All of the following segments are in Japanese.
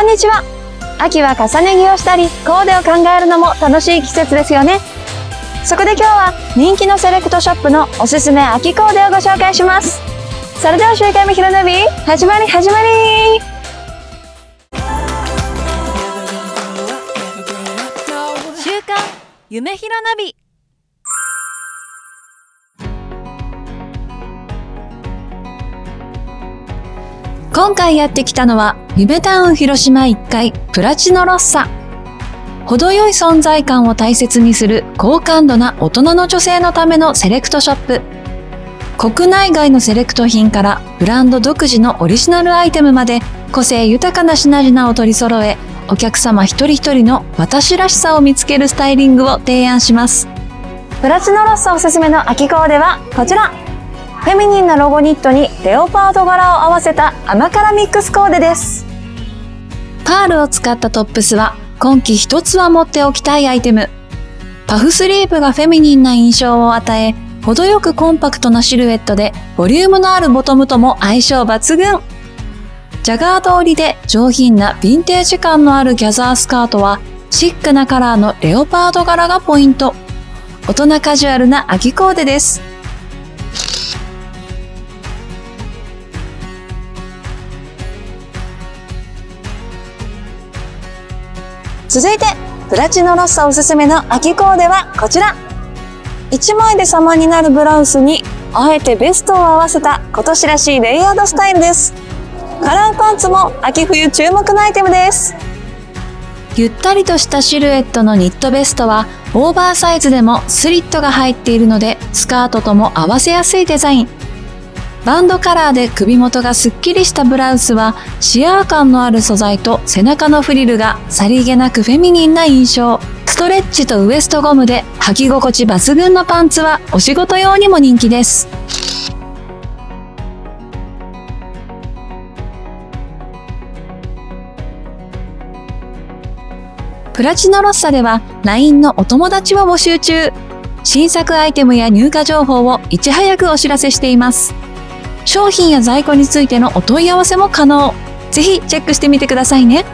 こんにちは。秋は重ね着をしたり、コーデを考えるのも楽しい季節ですよね。そこで今日は人気のセレクトショップのおすすめ秋コーデをご紹介します。それでは週刊目ひろナビ、始まり始まり週刊夢ひろナビ今回やってきたのは、夢タウン広島1階プラチノロッサ。程よい存在感を大切にする高感度な大人の女性のためのセレクトショップ。国内外のセレクト品からブランド独自のオリジナルアイテムまで個性豊かな品々を取り揃え、お客様一人一人の私らしさを見つけるスタイリングを提案します。プラチノロッサおすすめの秋コーデはこちらフェミニンなロゴニットにレオパード柄を合わせた甘辛ミックスコーデです。パールを使ったトップスは今季一つは持っておきたいアイテム。パフスリーブがフェミニンな印象を与え、程よくコンパクトなシルエットでボリュームのあるボトムとも相性抜群。ジャガー通りで上品なヴィンテージ感のあるギャザースカートはシックなカラーのレオパード柄がポイント。大人カジュアルな秋コーデです。続いて、プラチノロッサおすすめの秋コーデはこちら。1枚で様になるブラウスに、あえてベストを合わせた今年らしいレイヤードスタイルです。カラーパンツも秋冬注目のアイテムです。ゆったりとしたシルエットのニットベストは、オーバーサイズでもスリットが入っているので、スカートとも合わせやすいデザイン。バンドカラーで首元がすっきりしたブラウスはシアー感のある素材と背中のフリルがさりげなくフェミニンな印象。ストレッチとウエストゴムで履き心地抜群のパンツはお仕事用にも人気です。プラチノロッサでは LINE のお友達を募集中。新作アイテムや入荷情報をいち早くお知らせしています。商品や在庫についてのお問い合わせも可能。ぜひチェックしてみてくださいね。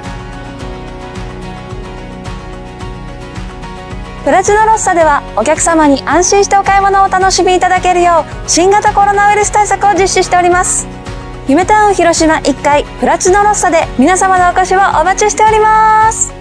プラチナロッサではお客様に安心してお買い物をお楽しみいただけるよう新型コロナウイルス対策を実施しております。夢タウン広島1階プラチナロッサで皆様のお越しをお待ちしております。